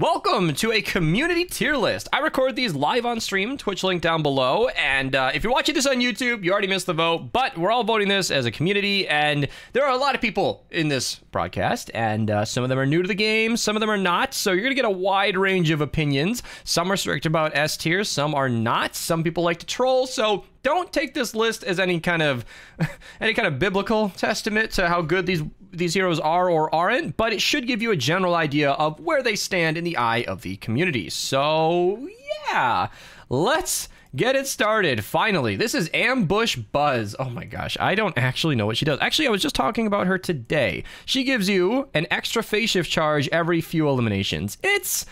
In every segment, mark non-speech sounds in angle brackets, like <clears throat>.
Welcome to a community tier list. I record these live on stream, Twitch link down below. And uh, if you're watching this on YouTube, you already missed the vote, but we're all voting this as a community. And there are a lot of people in this broadcast, and uh, some of them are new to the game, some of them are not. So you're going to get a wide range of opinions. Some are strict about S tier, some are not. Some people like to troll. So don't take this list as any kind of <laughs> any kind of biblical testament to how good these these heroes are or aren't, but it should give you a general idea of where they stand in the eye of the community. So, yeah, let's get it started. Finally, this is Ambush Buzz. Oh my gosh, I don't actually know what she does. Actually, I was just talking about her today. She gives you an extra phase shift charge every few eliminations. It's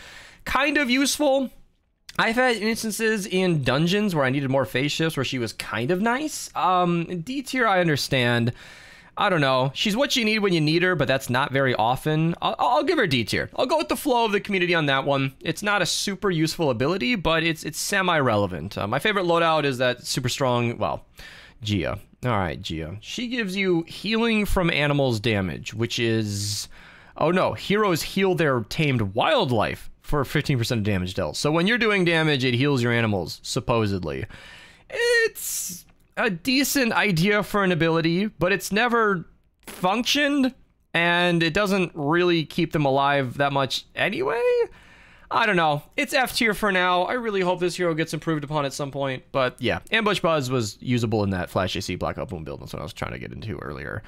kind of useful. I've had instances in dungeons where I needed more phase shifts where she was kind of nice. Um, D tier, I understand. I don't know. She's what you need when you need her, but that's not very often. I'll, I'll give her D tier. I'll go with the flow of the community on that one. It's not a super useful ability, but it's it's semi-relevant. Uh, my favorite loadout is that super strong, well, Gia. All right, Gia. She gives you healing from animals damage, which is... Oh no, heroes heal their tamed wildlife for 15% of damage dealt. So when you're doing damage, it heals your animals, supposedly. It's a decent idea for an ability, but it's never functioned, and it doesn't really keep them alive that much anyway. I don't know. It's F tier for now. I really hope this hero gets improved upon at some point. But yeah, Ambush Buzz was usable in that Flash AC Black Boom build. That's what I was trying to get into earlier.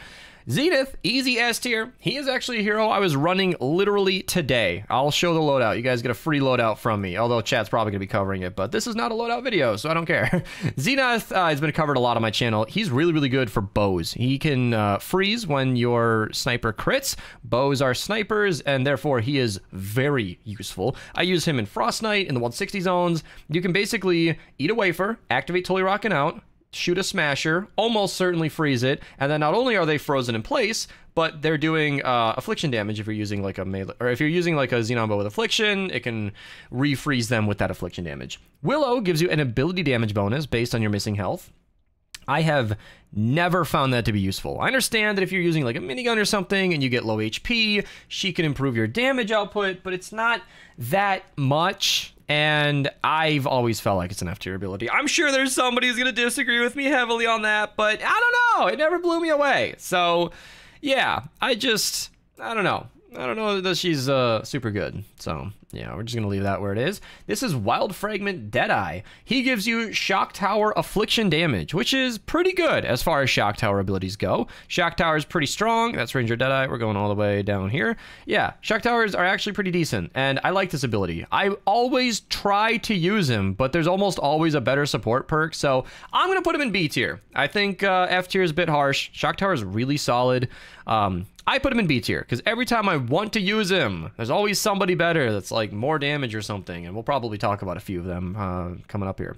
Zenith, easy S tier. He is actually a hero I was running literally today. I'll show the loadout. You guys get a free loadout from me, although chat's probably going to be covering it, but this is not a loadout video, so I don't care. <laughs> Zenith uh, has been covered a lot on my channel. He's really, really good for bows. He can uh, freeze when your sniper crits. Bows are snipers, and therefore he is very useful. I use him in Frostnite, in the 160 zones. You can basically eat a wafer, activate Totally Rockin' Out, shoot a smasher, almost certainly freeze it, and then not only are they frozen in place, but they're doing uh, affliction damage if you're using like a melee, or if you're using like a Xenon bow with affliction, it can refreeze them with that affliction damage. Willow gives you an ability damage bonus based on your missing health. I have never found that to be useful. I understand that if you're using like a minigun or something and you get low HP, she can improve your damage output, but it's not that much and I've always felt like it's an F tier ability. I'm sure there's somebody who's gonna disagree with me heavily on that, but I don't know. It never blew me away. So, yeah, I just I don't know. I don't know that she's uh, super good. So, yeah, we're just going to leave that where it is. This is Wild Fragment Deadeye. He gives you Shock Tower Affliction damage, which is pretty good as far as Shock Tower abilities go. Shock Tower is pretty strong. That's Ranger Deadeye. We're going all the way down here. Yeah, Shock Towers are actually pretty decent, and I like this ability. I always try to use him, but there's almost always a better support perk, so I'm going to put him in B tier. I think uh, F tier is a bit harsh. Shock Tower is really solid. Um, I put him in B tier because every time I want to use him, there's always somebody better that's like more damage or something, and we'll probably talk about a few of them uh, coming up here.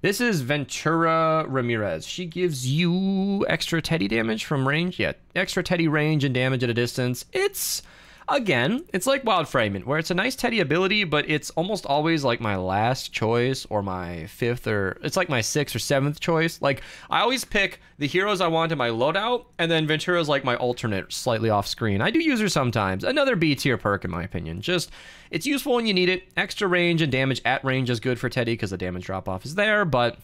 This is Ventura Ramirez. She gives you extra Teddy damage from range. Yeah, extra Teddy range and damage at a distance. It's Again, it's like Wild Fragment, where it's a nice Teddy ability, but it's almost always like my last choice or my fifth or it's like my sixth or seventh choice. Like I always pick the heroes I want in my loadout, and then Ventura's like my alternate, slightly off screen. I do use her sometimes. Another B tier perk in my opinion. Just it's useful when you need it. Extra range and damage at range is good for Teddy because the damage drop off is there, but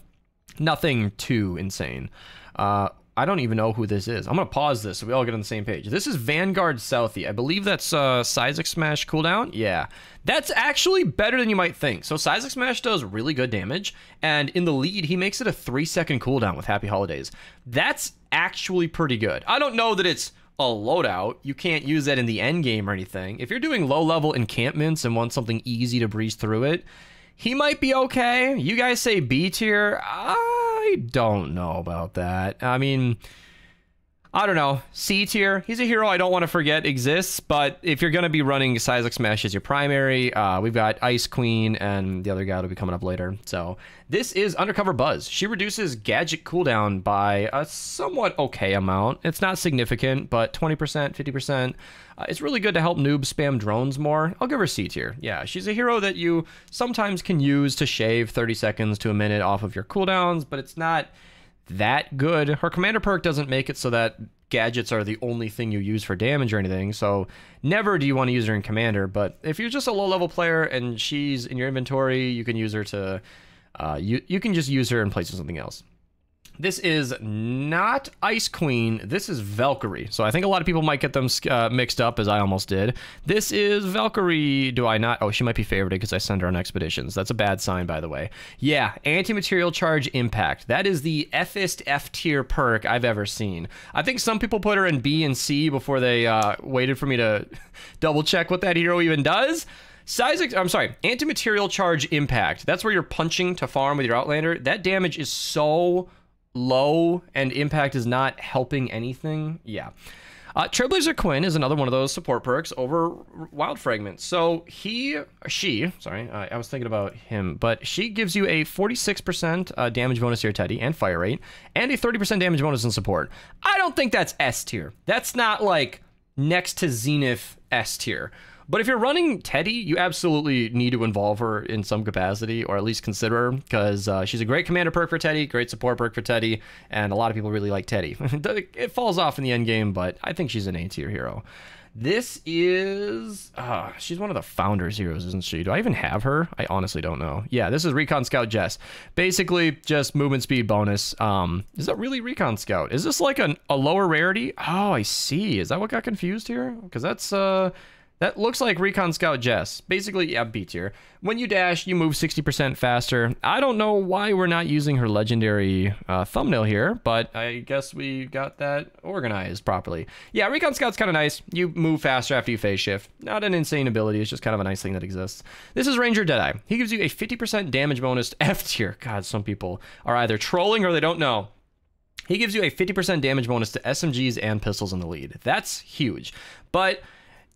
nothing too insane. Uh, I don't even know who this is. I'm gonna pause this so we all get on the same page. This is Vanguard Southie. I believe that's uh, Seismic Smash cooldown. Yeah, that's actually better than you might think. So Seismic Smash does really good damage, and in the lead, he makes it a three second cooldown with Happy Holidays. That's actually pretty good. I don't know that it's a loadout. You can't use that in the end game or anything. If you're doing low level encampments and want something easy to breeze through it, he might be okay. You guys say B tier. I don't know about that. I mean, I don't know. C tier. He's a hero I don't want to forget exists, but if you're going to be running Seismic Smash as your primary, uh, we've got Ice Queen and the other guy will be coming up later. So this is Undercover Buzz. She reduces gadget cooldown by a somewhat okay amount. It's not significant, but 20%, 50%. Uh, it's really good to help noobs spam drones more. I'll give her C tier. Yeah, she's a hero that you sometimes can use to shave 30 seconds to a minute off of your cooldowns, but it's not that good. Her commander perk doesn't make it so that gadgets are the only thing you use for damage or anything. So never do you want to use her in commander. But if you're just a low level player and she's in your inventory, you can use her to. Uh, you you can just use her in place of something else. This is not Ice Queen. This is Valkyrie. So I think a lot of people might get them uh, mixed up, as I almost did. This is Valkyrie. Do I not? Oh, she might be favorited because I send her on expeditions. That's a bad sign, by the way. Yeah, anti-material charge impact. That is the Fist F tier perk I've ever seen. I think some people put her in B and C before they uh, waited for me to <laughs> double check what that hero even does. Size, I'm sorry, anti-material charge impact. That's where you're punching to farm with your Outlander. That damage is so low and impact is not helping anything, yeah. Uh, Trailblazer Quinn is another one of those support perks over Wild Fragment. So he, she, sorry, uh, I was thinking about him, but she gives you a 46% uh, damage bonus to your Teddy and fire rate, and a 30% damage bonus in support. I don't think that's S tier. That's not like next to Zenith S tier. But if you're running Teddy, you absolutely need to involve her in some capacity, or at least consider her, because uh, she's a great commander perk for Teddy, great support perk for Teddy, and a lot of people really like Teddy. <laughs> it falls off in the end game, but I think she's an A tier hero. This is uh, she's one of the founders heroes, isn't she? Do I even have her? I honestly don't know. Yeah, this is Recon Scout Jess. Basically, just movement speed bonus. Um, is that really Recon Scout? Is this like an, a lower rarity? Oh, I see. Is that what got confused here? Because that's uh that looks like Recon Scout Jess. Basically, yeah, B tier. When you dash, you move 60% faster. I don't know why we're not using her legendary uh, thumbnail here, but I guess we got that organized properly. Yeah, Recon Scout's kind of nice. You move faster after you phase shift. Not an insane ability, it's just kind of a nice thing that exists. This is Ranger Deadeye. He gives you a 50% damage bonus to <laughs> F tier. God, some people are either trolling or they don't know. He gives you a 50% damage bonus to SMGs and pistols in the lead. That's huge. But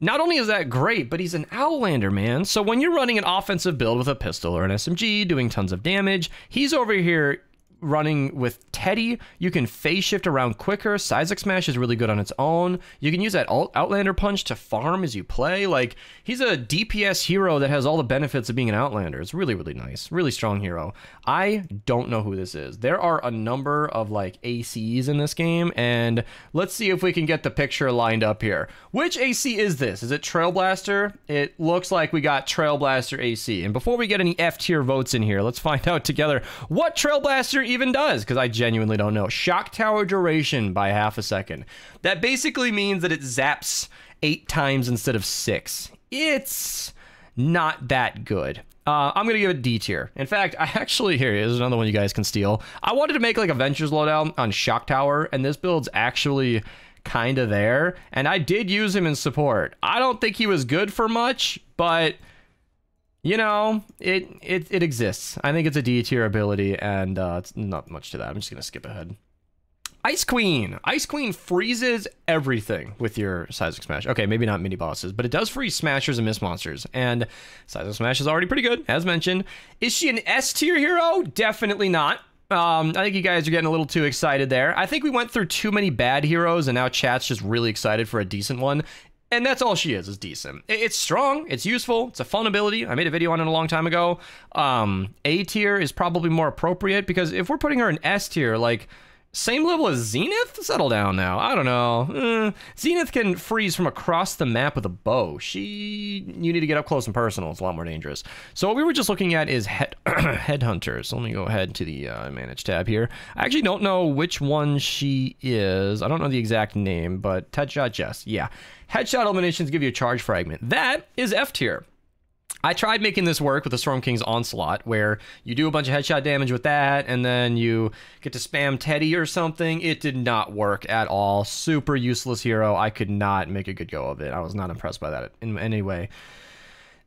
not only is that great, but he's an Outlander, man. So when you're running an offensive build with a pistol or an SMG doing tons of damage, he's over here running with Teddy. You can phase shift around quicker. Seismic Smash is really good on its own. You can use that Outlander Punch to farm as you play. Like, he's a DPS hero that has all the benefits of being an Outlander. It's really, really nice. Really strong hero. I don't know who this is. There are a number of, like, ACs in this game, and let's see if we can get the picture lined up here. Which AC is this? Is it Trailblaster? It looks like we got Trailblaster AC. And before we get any F tier votes in here, let's find <laughs> out together what Trailblaster even does, because I genuinely don't know. Shock Tower duration by half a second. That basically means that it zaps eight times instead of six. It's not that good. Uh, I'm gonna give it D tier. In fact, I <laughs> actually here is another one you guys can steal. I wanted to make like a Ventures loadout on Shock Tower, and this build's actually kind of there. And I did use him in support. I don't think he was good for much, but you know, it it it exists. I think it's a D tier ability, and uh, it's not much to that. I'm just gonna skip ahead. Ice Queen. Ice Queen freezes everything with your Seismic Smash. Okay, maybe not mini bosses, but it does freeze Smashers and Mist Monsters. And Seismic Smash is already pretty good, as mentioned. Is she an S tier hero? Definitely not. Um, I think you guys are getting a little too excited there. I think we went through too many bad heroes, and now chat's just really excited for a decent one. And that's all she is, is decent. It's strong, it's useful, it's a fun ability. I made a video on it a long time ago. Um, a tier is probably more appropriate because if we're putting her in S tier, like same level as Zenith? Settle down now. I don't know. Eh, Zenith can freeze from across the map with a bow. She, you need to get up close and personal. It's a lot more dangerous. So what we were just looking at is head <clears throat> headhunters. Let me go ahead to the uh, manage tab here. I actually don't know which one she is. I don't know the exact name, but headshot Jess. Yeah, headshot eliminations give you a charge fragment. That is F tier. I tried making this work with the Storm King's Onslaught, where you do a bunch of headshot damage with that, and then you get to spam Teddy or something. It did not work at all. Super useless hero. I could not make a good go of it. I was not impressed by that in any way.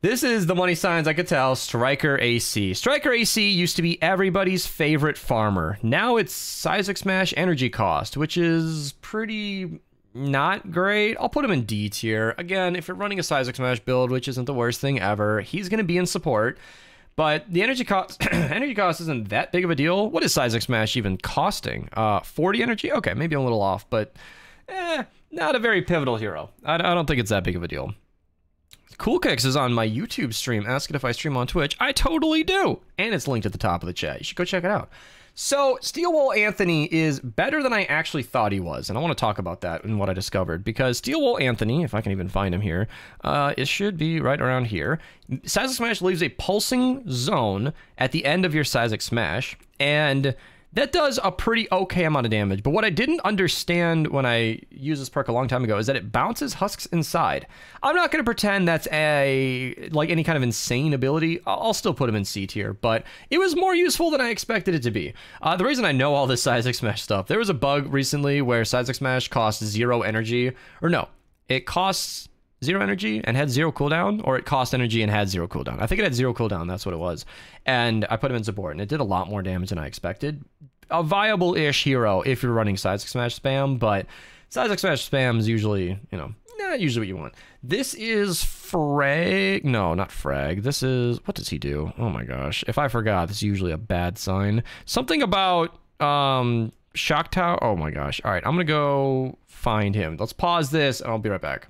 This is the money signs I could tell. Striker AC. Striker AC used to be everybody's favorite farmer. Now it's Seismic Smash energy cost, which is pretty not great. I'll put him in D tier. Again, if you're running a Seismic Smash build, which isn't the worst thing ever, he's going to be in support. But the energy cost <clears throat> energy cost isn't that big of a deal. What is Seismic Smash even costing? Uh, 40 energy? Okay, maybe I'm a little off, but eh, not a very pivotal hero. I, I don't think it's that big of a deal. Cool Kicks is on my YouTube stream, Ask it if I stream on Twitch. I totally do. And it's linked at the top of the chat. You should go check it out. So, Steel Wool Anthony is better than I actually thought he was, and I want to talk about that and what I discovered because Steel Wool Anthony, if I can even find him here, uh, it should be right around here. Seismic Smash leaves a pulsing zone at the end of your Seismic Smash, and that does a pretty okay amount of damage, but what I didn't understand when I used this perk a long time ago is that it bounces husks inside. I'm not going to pretend that's a like any kind of insane ability. I'll still put him in C tier, but it was more useful than I expected it to be. Uh, the reason I know all this <laughs> Seismic Smash stuff, there was a bug recently where Seismic Smash costs zero energy, or no, it costs zero energy and had zero cooldown, or it cost energy and had zero cooldown. I think it had zero cooldown. That's what it was. And I put him in support, and it did a lot more damage than I expected. A viable-ish hero if you're running Seismic Smash spam, but Seismic Smash spam is usually, you know, not usually what you want. This is Frag. No, not Frag. This is what does he do? Oh my gosh! If I forgot, this is usually a bad sign. Something about um Shock Tower. Oh my gosh! All right, I'm gonna go find him. Let's pause this, and I'll be right back.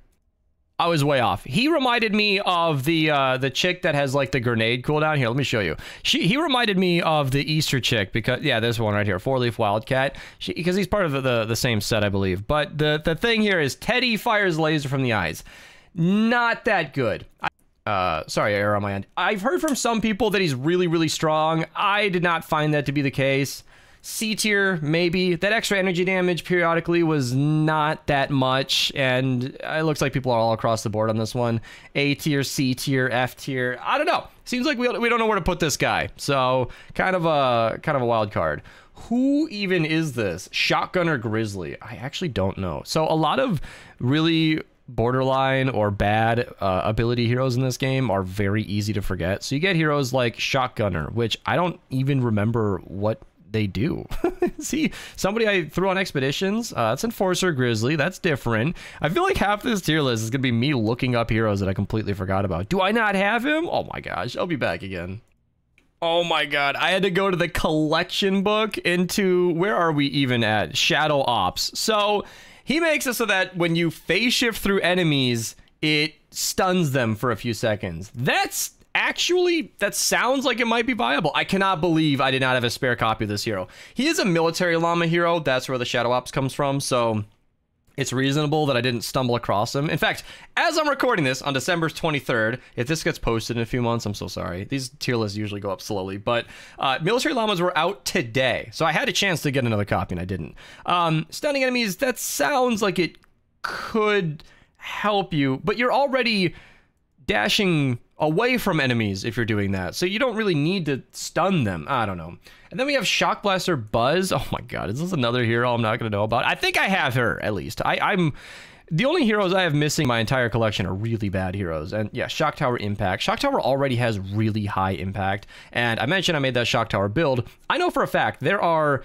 I was way off. He reminded me of the uh, the chick that has like the grenade cooldown. Here, let me show you. She he reminded me of the Easter chick because yeah, this one right here, four leaf wildcat. Because he's part of the, the the same set, I believe. But the the thing here is Teddy fires laser from the eyes. Not that good. I, uh, sorry, error on my end. I've heard from some people that he's really really strong. I did not find that to be the case. C tier, maybe. That extra energy damage periodically was not that much, and it looks like people are all across the board on this one. A tier, C tier, F tier. I don't know. Seems like we, we don't know where to put this guy. So kind of a kind of a wild card. Who even is this? Shotgunner Grizzly. I actually don't know. So a lot of really borderline or bad uh, ability heroes in this game are very easy to forget. So you get heroes like Shotgunner, which I don't even remember what they do. <laughs> See, somebody I threw on expeditions, uh, that's Enforcer Grizzly. That's different. I feel like half this tier list is going to be me looking up heroes that I completely forgot about. Do I not have him? Oh my gosh, I'll be back again. Oh my god, I had to go to the collection book into, where are we even at? Shadow Ops. So, he makes it so that when you phase shift through enemies, it stuns them for a few seconds. That's actually, that sounds like it might be viable. I cannot believe I did not have a spare copy of this hero. He is a military llama hero. That's where the Shadow Ops comes from. So it's reasonable that I didn't stumble across him. In fact, as I'm recording this on December 23rd, if this gets posted in a few months, I'm so sorry. These tier lists usually go up slowly, but uh, military llamas were out today, so I had a chance to get another copy and I didn't. Um, stunning enemies, that sounds like it could help you, but you're already dashing away from enemies if you're doing that. So you don't really need to stun them. I don't know. And then we have Shock Blaster Buzz. <laughs> Oh my god, is this another hero I'm not going to know about? I think I have her, at least. I, I'm... The only heroes I have missing my entire collection are really bad heroes. And yeah, Shock Tower Impact. Shock Tower already has really high impact. And I mentioned I made that Shock Tower build. I know for a fact there are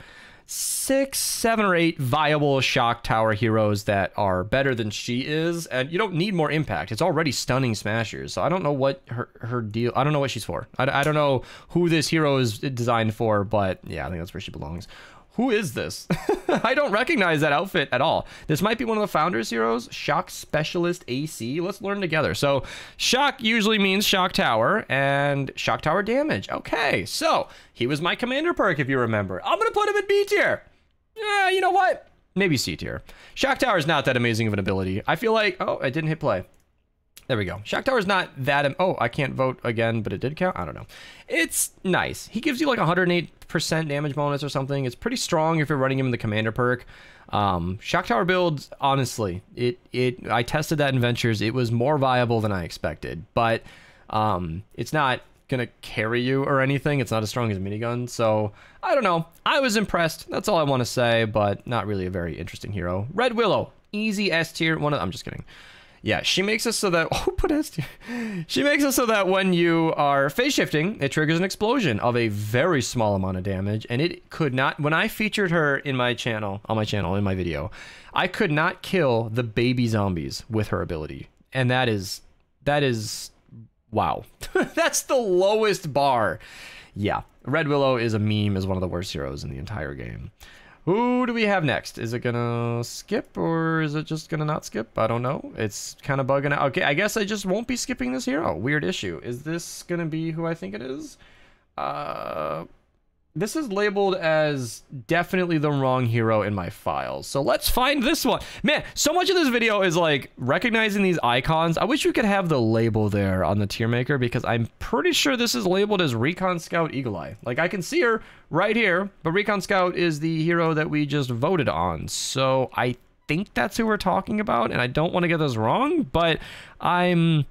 six, seven, or eight viable shock tower heroes that are better than she is, and you don't need more impact. It's already stunning smashers. So I don't know what her her deal. I don't know what she's for. I, I don't know who this hero is designed for, but yeah, I think that's where she belongs. Who is this? <laughs> I don't recognize that outfit at all. This might be one of the founders heroes, Shock Specialist AC. Let's learn together. So, shock usually means shock tower and shock tower damage. Okay, so he was my commander perk, if you remember. I'm going to put him in B tier. Yeah, you know what? Maybe C tier. Shock tower is not that amazing of an ability. I feel like, oh, I didn't hit play. There we go. Shock Tower is not that... oh, I can't vote again, but it did count? I don't know. It's nice. He gives you like 108% damage bonus or something. It's pretty strong if you're running him in the Commander perk. Um, Shock Tower build, honestly, it it I tested that in Ventures. It was more viable than I expected, but um, it's not gonna carry you or anything. It's not as strong as minigun, so I don't know. I was impressed. That's all I want to say, but not really a very interesting hero. Red Willow, easy S tier. One of I'm just kidding. Yeah, she makes it so that <laughs> oh, S She makes it so that when you are phase shifting, it triggers an explosion of a very small amount of damage, and it could not. When I featured her in my channel, on my channel in my video, I could not kill the baby zombies with her ability, and that is that is wow. <laughs> That's the lowest bar. Yeah, Red Willow is a meme, is one of the worst heroes in the entire game. Who do we have next? Is it gonna skip or is it just gonna not skip? I don't know. It's kind of bugging out. Okay, I guess I just won't be skipping this hero. Weird issue. Is this gonna be who I think it is? Uh, this is labeled as definitely the wrong hero in my files. So let's find this one. Man, so much of this video is like recognizing these icons. I wish we could have the label there on the tier maker because I'm pretty sure this is labeled as Recon Scout Eagle Eye. Like I can see her right here, but Recon Scout is the hero that we just voted on. So I think that's who we're talking about and I don't want to get this wrong, but I'm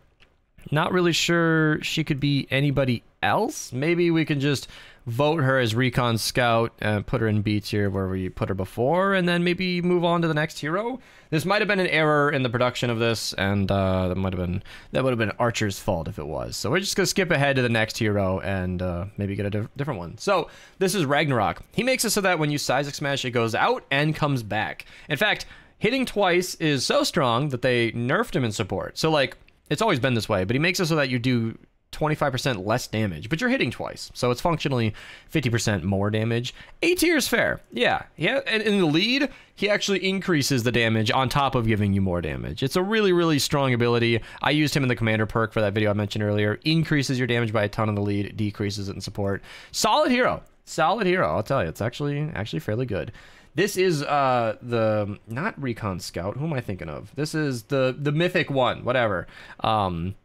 not really sure she could be anybody else. Maybe we can just vote her as Recon Scout and put her in B tier where we put her before, and then maybe move on to the next hero. This might have been an error in the production of this, and uh, that might have been that would have been Archer's fault if it was. So we're just gonna skip ahead to the next hero and uh, maybe get a diff different one. So this is Ragnarok. He makes it so that when you Seismic Smash, it goes out and comes back. In fact, hitting twice is so strong that they nerfed him in support. So like it's always been this way, but he makes it so that you do 25% less damage, but you're hitting twice. So it's functionally 50% more damage. A tier is fair. Yeah. Yeah. And in the lead, he actually increases the damage on top of giving you more damage. It's a really, really strong ability. I used him in the commander perk for that video I mentioned earlier. Increases your damage by a ton in the lead, decreases it in support. Solid hero. Solid hero. I'll tell you. It's actually actually fairly good. This is uh the not Recon Scout. Who am I thinking of? This is the the mythic one, whatever. Um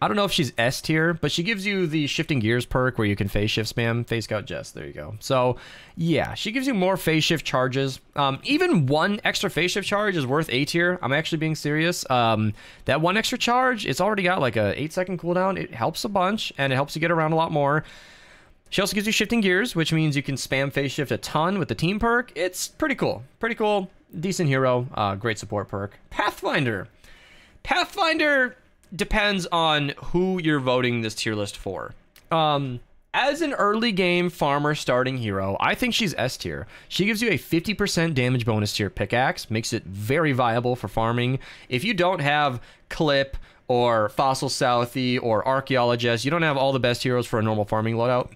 I don't know if she's S tier, but she gives you the shifting gears perk where you can phase shift spam phase scout Jess. There you go. So yeah, she gives you more phase shift charges. Um, even one extra phase shift charge is worth A tier. I'm actually being serious. Um, that one extra charge, it's already got like a eight second cooldown. It helps a bunch and it helps you get around a lot more. She also gives you shifting gears, which means you can spam phase shift a ton with the team perk. It's pretty cool. Pretty cool. Decent hero. Uh, great support perk. Pathfinder. Pathfinder depends on who you're voting this tier list for. Um, as an early game farmer starting hero, I think she's S tier. She gives you a 50% damage bonus to your pickaxe, makes it very viable for farming. If you don't have Clip or Fossil Southie or Archaeologist, you don't have all the best heroes for a normal farming loadout.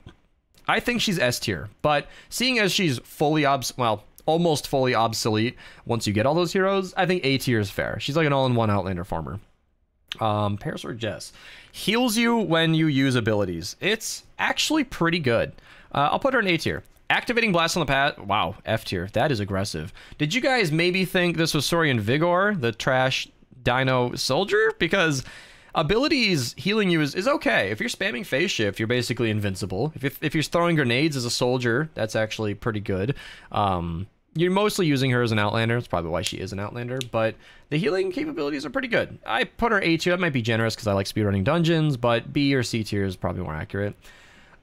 I think she's S tier, but seeing as she's fully obs well, almost fully obsolete once you get all those heroes, I think A tier is fair. She's like an all-in-one Outlander farmer. Um, Parasword Jess heals you when you use abilities. It's actually pretty good. Uh, I'll put her in A tier. Activating Blast on the Pad. Wow, F tier. That is aggressive. Did you guys maybe think this was Saurian Vigor, the trash dino soldier? Because abilities healing you is, is okay. If you're spamming phase shift, you're basically invincible. If, if, if you're throwing grenades as a soldier, that's actually pretty good. Um, you're mostly using her as an Outlander. That's probably why she is an Outlander. But the healing capabilities are pretty good. I put her A tier. That might be generous because I like speedrunning dungeons, but B or C tier is probably more accurate.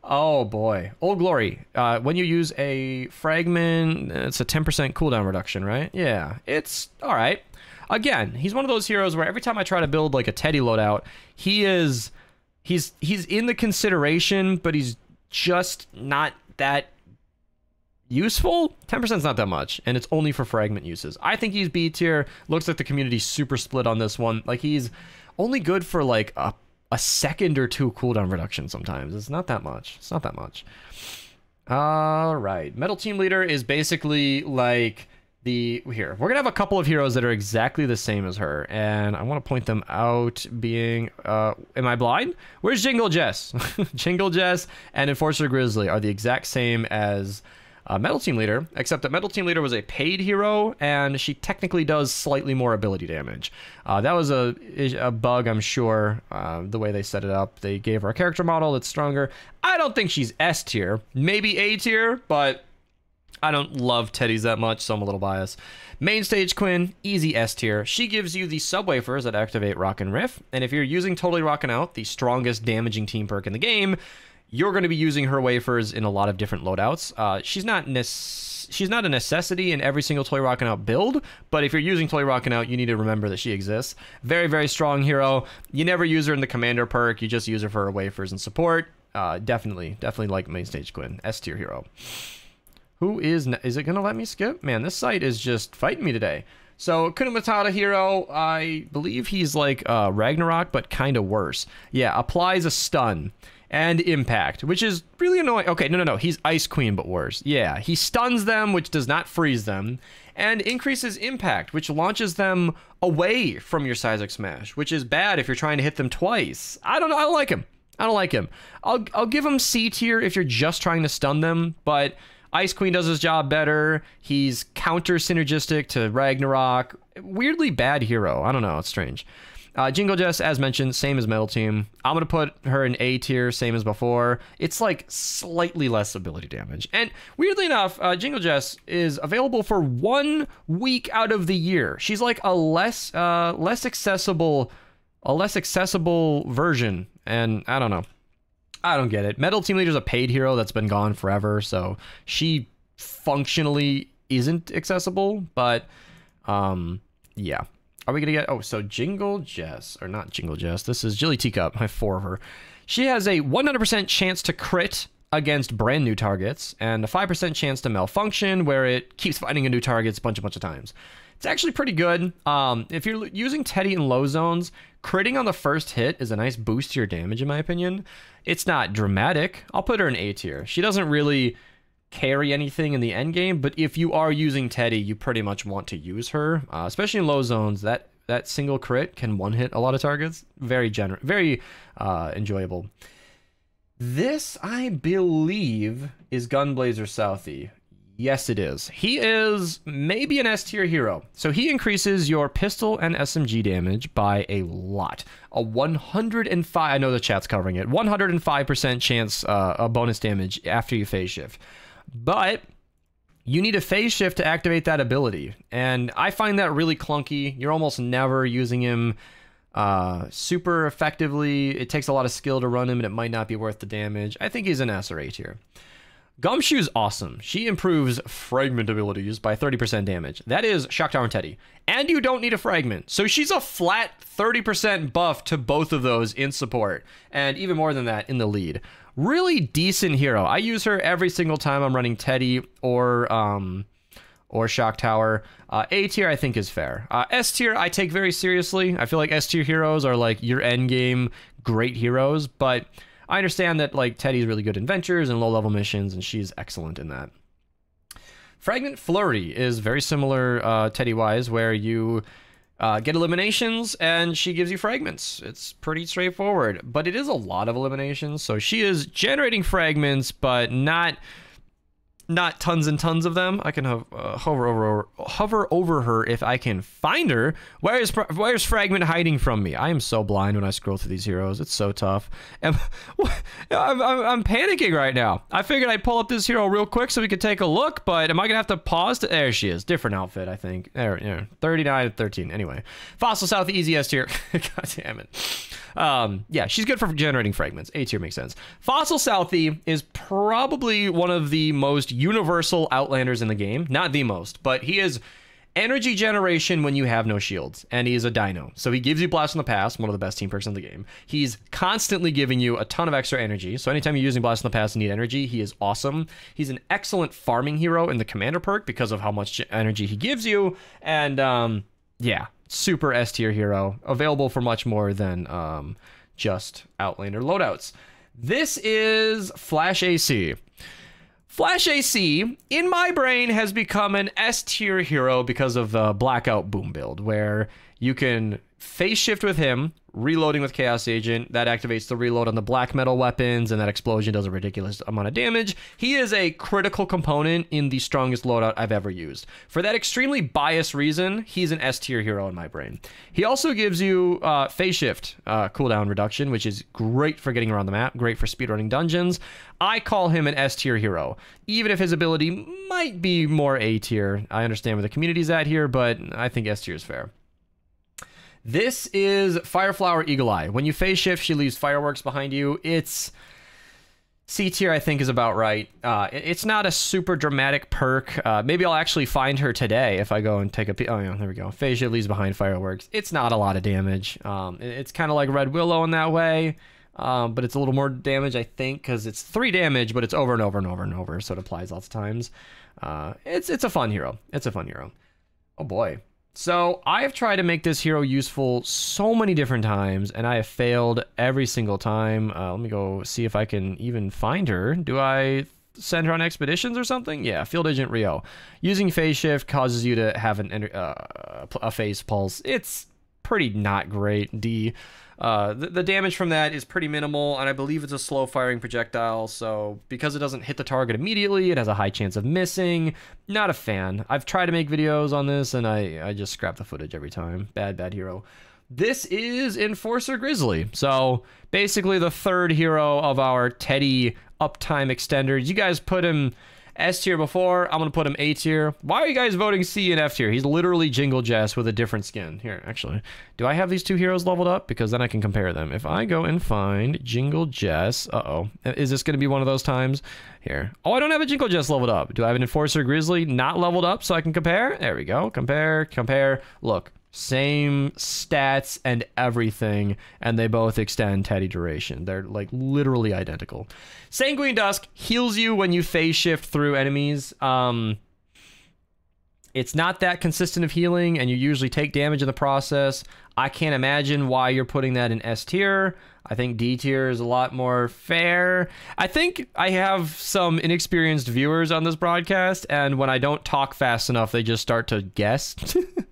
Oh boy, Old Glory. Uh, when you use a fragment, it's a 10% cooldown reduction, right? Yeah, it's all right. Again, he's one of those heroes where every time I try to build like a Teddy loadout, he is he's he's in the consideration, but he's just not that useful? 10% is not that much and it's only for fragment uses. I think he's b tier. Looks like the community's super split on this one. Like he's only good for like a, a second or two cooldown reduction sometimes. It's not that much. It's not that much. All right metal team leader is basically like the here. We're gonna have a couple of heroes that are exactly the same as her and i want to point them out being uh am i blind? Where's jingle jess? <laughs> Jingle jess and enforcer grizzly are the exact same as uh, Metal Team Leader, except that Metal Team Leader was a paid hero, and she technically does slightly more ability damage. Uh, that was a, a bug, I'm sure, uh, the way they set it up. They gave her a character model that's stronger. I don't think she's S tier, maybe A tier, but I don't love Teddy's that much, so I'm a little biased. Main stage Quinn, easy S tier. She gives you the sub wafers that activate Rockin' Riff, and if you're using Totally Rockin' Out, the strongest damaging team perk in the game, you're going to be using her wafers in a lot of different loadouts. Uh, she's not she's not a necessity in every single Toy Rockin' Out build, but if you're using Toy Rockin' Out, you need to remember that she exists. Very, very strong hero. You never use her in the Commander perk. You just use her for her wafers and support. Uh, definitely, definitely like main stage Quinn. S tier hero. Who is... Is it going to let me skip? Man, this site is just fighting me today. So Kuna Matata hero, I believe he's like uh, Ragnarok, but kind of worse. Yeah, applies a stun. And impact, which is really annoying. Okay, no, no, no. He's Ice Queen, but worse. Yeah, he stuns them, which does not freeze them, and increases impact, which launches them away from your Seismic Smash, which is bad if you're trying to hit them twice. I don't know. I don't like him. I don't like him. I'll I'll give him C tier if you're just trying to stun them, but Ice Queen does his job better. He's counter synergistic to Ragnarok. Weirdly bad hero. I don't know. It's strange. Uh, Jingle Jess, as mentioned, same as Metal Team. I'm going to put her in A tier, same as before. It's like slightly less ability damage. And weirdly enough, uh, Jingle Jess is available for one week out of the year. She's like a less uh, less accessible a less accessible version. And I don't know. I don't get it. Metal Team Leader is a paid hero that's been gone forever, so she functionally isn't accessible, but um yeah. Are we gonna get? Oh, so Jingle Jess, or not Jingle Jess? This is Jilly Teacup. I have four of her. She has a 100% chance to crit against brand new targets, and a 5% chance to malfunction, where it keeps finding a new targets a bunch, a bunch of times. It's actually pretty good. Um, if you're using Teddy in low zones, critting on the first hit is a nice boost to your damage, in my opinion. It's not dramatic. I'll put her in A tier. She doesn't really carry anything in the end game, but if you are using Teddy, you pretty much want to use her, uh, especially in low zones. That that single crit can one hit a lot of targets. Very gener- very uh, enjoyable. This, I believe, is Gunblazer Southie. Yes, it is. He is maybe an S tier hero. So he increases your pistol and SMG damage by a lot. A 105, I know the chat's covering it, 105% chance uh, of bonus damage after you phase shift. But you need a phase shift to activate that ability. And I find that really clunky. You're almost never using him uh, super effectively. It takes a lot of skill to run him, and it might not be worth the damage. I think he's an S or A tier. Gumshoe's awesome. She improves fragment abilities by 30% damage. That is Shock Tower and Teddy. And you don't need a fragment. So she's a flat 30% buff to both of those in support. And even more than that in the lead really decent hero. I use her every single time I'm running Teddy or um or Shock Tower. Uh, a tier I think is fair. Uh, S tier I take very seriously. I feel like S tier heroes are like your end game great heroes, but I understand that like Teddy's really good in ventures and low level missions, and she's excellent in that. Fragment Flurry is very similar uh, Teddy wise, where you uh, get eliminations, and she gives you fragments. It's pretty straightforward, but it is a lot of eliminations. So she is generating fragments, but not not tons and tons of them. I can uh, hover over hover over her if I can find her. Where is where's Fragment hiding from me? I am so blind when I scroll through these heroes. It's so tough. <laughs> I'm, I'm, I'm panicking right now. I figured I'd pull up this hero real quick so we could take a look, but am I gonna have to pause? To, there she is. Different outfit, I think. There, yeah, 39 13. Anyway, Fossil South easiest <laughs> here. God damn it. Um, yeah, she's good for generating fragments. A tier makes sense. Fossil Southie is probably one of the most universal Outlanders in the game. Not the most, but he is energy generation when you have no shields, and he is a dino. So he gives you Blast from the Past, one of the best team perks in the game. He's constantly giving you a ton of extra energy. So anytime you're using Blast from the Past and need energy, he is awesome. He's an excellent farming hero in the Commander perk because of how much energy he gives you. And um, yeah, super S tier hero, available for much more than um, just Outlander loadouts. This is Flash AC. Flash AC, in my brain, has become an S tier hero because of the Blackout Boom build, where you can phase shift with him, reloading with Chaos Agent. That activates the reload on the black metal weapons, and that explosion does a ridiculous amount of damage. He is a critical component in the strongest loadout I've ever used. For that extremely biased reason, he's an S tier hero in my brain. He also gives you uh, phase shift uh, cooldown reduction, which is great for getting around the map, great for speedrunning dungeons. I call him an S tier hero, even if his ability might be more A tier. I understand where the community's at here, but I think S tier is fair. This is Fireflower Eagle Eye. When you phase shift, she leaves fireworks behind you. It's C tier, I think, is about right. Uh, it's not a super dramatic perk. Uh, maybe I'll actually find her today if I go and take a peek. Oh, yeah, there we go. Phasia leaves behind fireworks. It's not a lot of damage. Um, it's kind of like Red Willow in that way, um, but it's a little more damage, I think, because it's three damage, but it's over and over and over and over, so it applies lots of times. Uh, it's it's a fun hero. It's a fun hero. Oh boy, So I have tried to make this hero useful so many different times, and I have failed every single time. Uh, let me go see if I can even find her. Do I send her on expeditions or something? Yeah, Field Agent Rio. Using phase shift causes you to have an uh, a phase pulse. It's pretty not great. D. Uh, the, the, damage from that is pretty minimal, and I believe it's a slow firing projectile, so because it doesn't hit the target immediately, it has a high chance of missing. Not a fan. I've tried to make videos on this, and I, I just scrap the footage every time. Bad, bad hero. This is Enforcer Grizzly, so basically the third hero of our Teddy uptime extenders. You guys put him S tier before. I'm going to put him A tier. Why are you guys voting C and F tier? He's literally Jingle Jess with a different skin. Here, actually. Do I have these two heroes leveled up? Because then I can compare them. If I go and find Jingle Jess. Uh-oh. Uh, is this going to be one of those times? Here. Oh, I don't have a Jingle Jess leveled up. Do I have an Enforcer Grizzly not leveled up so I can compare? There we go. Compare, compare. Look, same stats and everything, and they both extend Teddy duration. They're like literally identical. Sanguine Dusk heals you when you phase shift through enemies. Um, it's not that consistent of healing, and you usually take damage in the process. I can't imagine why you're putting that in S tier. I think D tier is a lot more fair. I think I have some inexperienced viewers on this broadcast, and when I don't talk fast enough, they just start to guess. <laughs>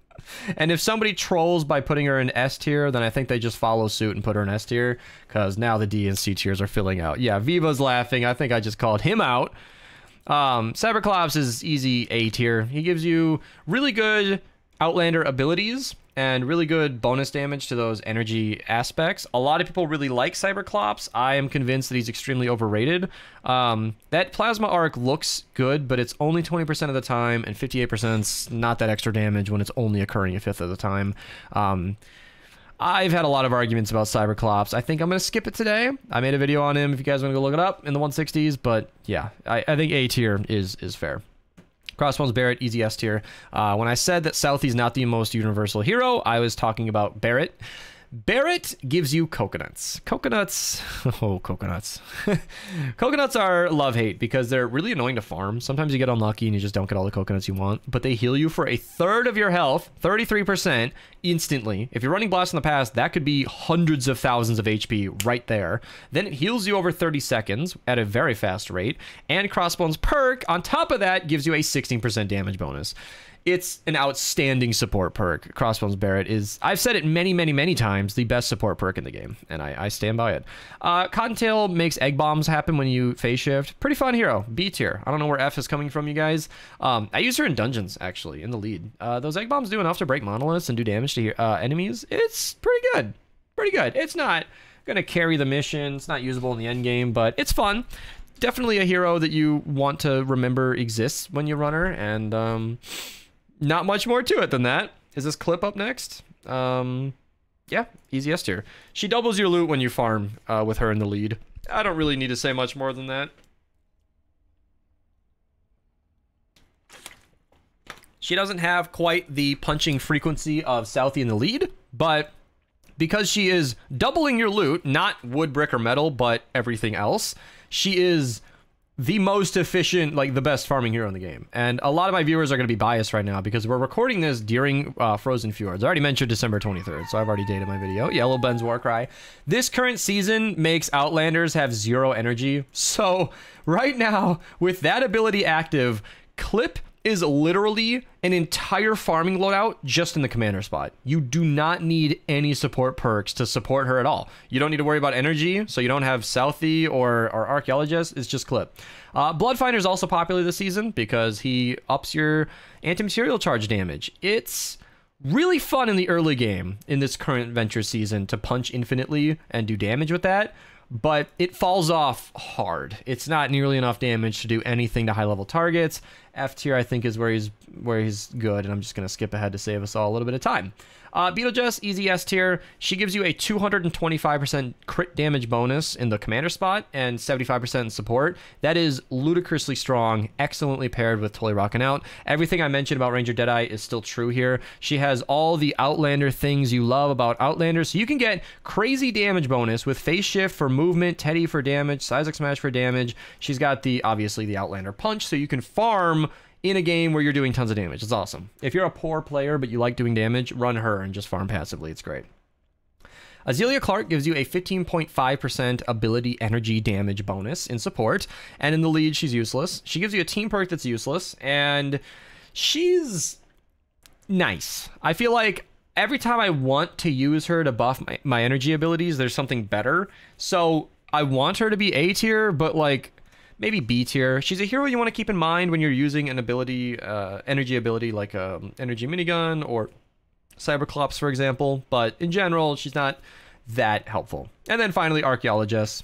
and if somebody trolls by putting her in S tier, then I think they just follow suit and put her in S tier because now the D and C tiers are filling out. Yeah, Viva's laughing. I think I just called him out. Um, Cyberclops is easy A tier. He gives you really good Outlander abilities and really good bonus damage to those energy aspects. A lot of people really like Cyberclops. I am convinced that he's extremely overrated. Um, that Plasma Arc looks good, but it's only 20% of the time, and 58% is not that extra damage when it's only occurring a fifth of the time. Um, I've had a lot of arguments about Cyberclops. I think I'm going to skip it today. I made a video on him if you guys want to go look it up in the 160s, but yeah, I, I think A tier is, is fair. Crossbones Barrett, easy S tier. Uh, when I said that Southie's not the most universal hero, I was talking about Barret. Barret gives you coconuts. Coconuts, <laughs> oh, coconuts. <laughs> coconuts are love hate because they're really annoying to farm. Sometimes you get unlucky and you just don't get all the coconuts you want, but they heal you for a third of your health, 33%, instantly. If you're running Blast in the Past, that could be hundreds of thousands of HP right there. Then it heals you over 30 seconds at a very fast rate, and Crossbones perk, on top of that, gives you a 16% damage bonus it's an outstanding support perk. Crossbones Barrett is, I've said it many, many, many times, the best support perk in the game, and I, I stand by it. Uh, Cottontail makes egg bombs happen when you phase shift. Pretty fun hero. B tier. I don't know where F is coming from, you guys. Um, I use her in dungeons, actually, in the lead. Uh, those egg bombs do enough to break monoliths and do damage to uh, enemies. It's pretty good. Pretty good. It's not going to carry the mission. It's not usable in the end game, but it's fun. Definitely a hero that you want to remember exists when you run her, and... Um, not much more to it than that. Is this clip up next? Um, yeah, easy S tier. She doubles your loot when you farm uh, with her in the lead. I don't really need to say much more than that. She doesn't have quite the punching frequency of Southie in the lead, but because she is doubling your loot, not wood, brick, or metal, but everything else, she is the most efficient, like the best farming hero in the game. And a lot of my viewers are going to be biased right now because we're recording this during uh, Frozen Fjords. I already mentioned December 23rd, so I've already dated my video. Yellow Ben's Warcry. This current season makes Outlanders have zero energy. So right now, with that ability active, Clip is literally an entire farming loadout just in the commander spot. You do not need any support perks to support her at all. You don't need to worry about energy, so you don't have Southie or, or Archaeologist. It's just Clip. Uh, Bloodfinder is also popular this season because he ups your anti-material charge damage. It's really fun in the early game in this current venture season to punch infinitely and do damage with that but it falls off hard. It's not nearly enough damage to do anything to high level targets. F tier I think is where he's where he's good, and I'm just gonna skip ahead to save us all a little bit of time. Uh, Beetlejess, easy S tier. She gives you a 225% crit damage bonus in the commander spot and 75% in support. That is ludicrously strong, excellently paired with Totally Rockin' Out. Everything I mentioned about Ranger Deadeye is still true here. She has all the Outlander things you love about Outlander, so you can get crazy damage bonus with Phase Shift for movement, Teddy for damage, Seismic Smash for damage. She's got the, obviously, the Outlander Punch, so you can farm in a game where you're doing tons of damage. It's awesome. If you're a poor player but you like doing damage, run her and just farm passively. It's great. Azalea Clark gives you a 15.5% ability energy damage bonus in support, and in the lead, she's useless. She gives you a team perk that's useless, and she's nice. I feel like every time I want to use her to buff my, my energy abilities, there's something better. So I want her to be A tier, but like maybe B tier. She's a hero you want to keep in mind when you're using an ability, uh, energy ability like a um, energy minigun or Cyberclops, for example, but in general, she's not that helpful. And then finally, Archaeologist.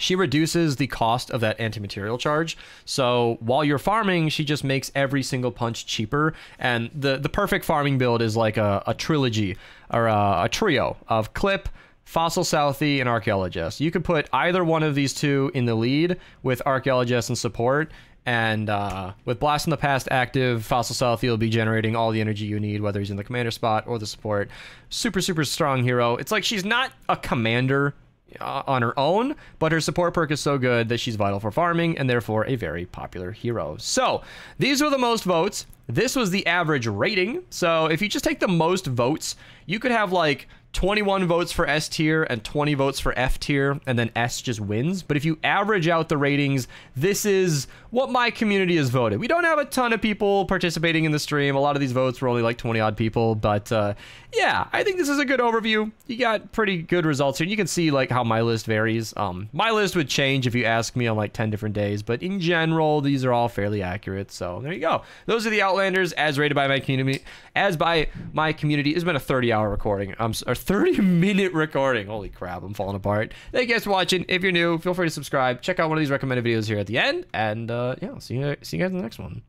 She reduces the cost of that anti-material charge. So while you're farming, she just makes every single punch cheaper. And the, the perfect farming build is like a, a trilogy or a, a trio of Clip, Fossil Southie, and Archaeolojess. You could put either one of these two in the lead with Archaeolojess and support, and uh, with Blast in the Past active, Fossil Southie will be generating all the energy you need, whether he's in the commander spot or the support. Super, super strong hero. It's like she's not a commander uh, on her own, but her support perk is so good that she's vital for farming and therefore a very popular hero. So these were the most votes. This was the average rating. So if you just take the most votes, you could have like 21 votes for S tier and 20 votes for F tier, and then S just wins. But if you average out the ratings, this is what my community has voted. We don't have a ton of people participating in the stream. A lot of these votes were only like 20 odd people, but uh, yeah, I think this is a good overview. You got pretty good results here. You can see like how my list varies. Um, my list would change if you ask me on like 10 different days, but in general, these are all fairly accurate. So there you go. Those are the Outlanders as rated by my community. As by my community, it's been a 30 hour recording. Um, or 30 minute recording. Holy crap, I'm falling apart. Thank you guys for watching. If you're new, feel free to subscribe. Check out one of these recommended videos here at the end, and uh, yeah, see you see you guys in the next one.